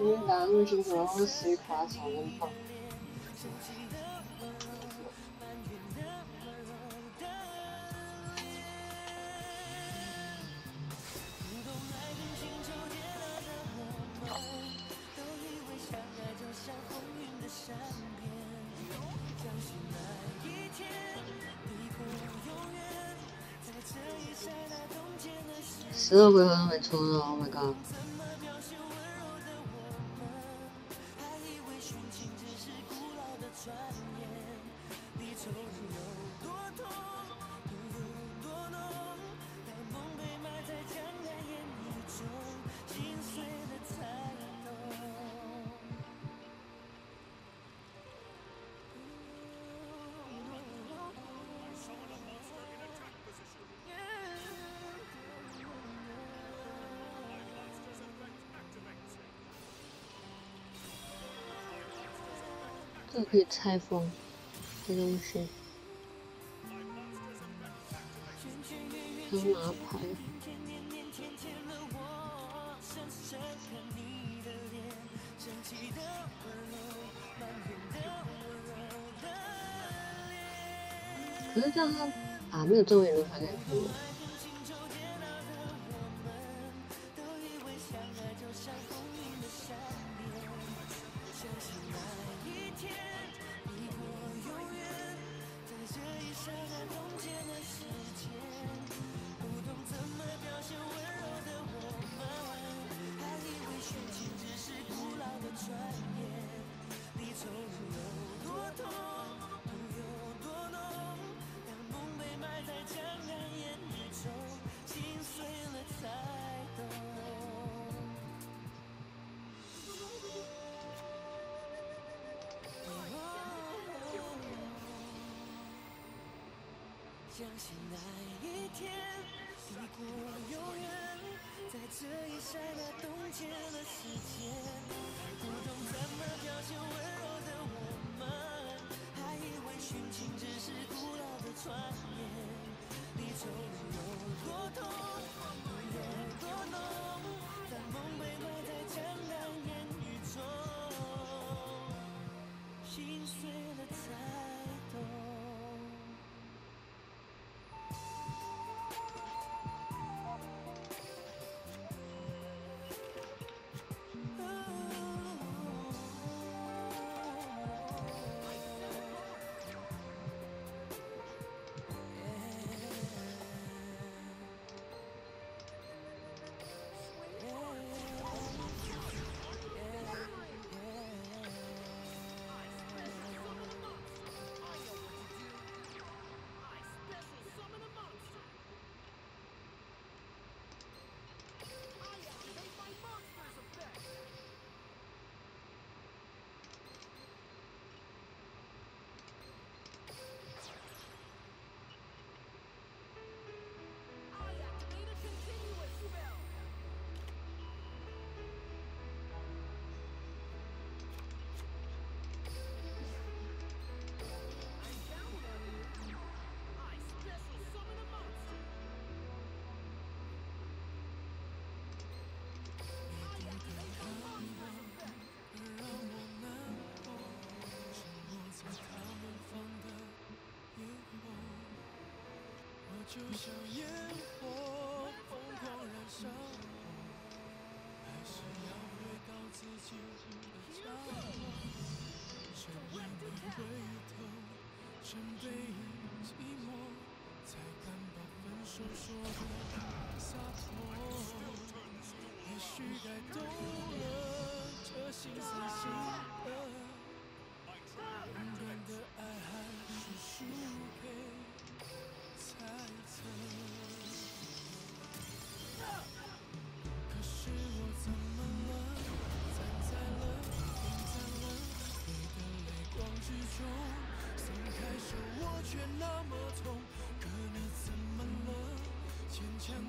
因为大陆星球是卡小人炮。十二回合都没出呢，Oh my god！这可以拆封，这东西，很麻牌。可是这样他啊，没有正面轮还可以相信那一天抵过永远，在这一刹那冻结了时间，不懂怎么表现温柔？就像烟火疯狂燃烧，还是要回到自己的家。谁为不回头，成背影寂寞，才敢把分手说的洒脱。也许该懂了。中，松开手我却那么痛。可你怎么了？坚强。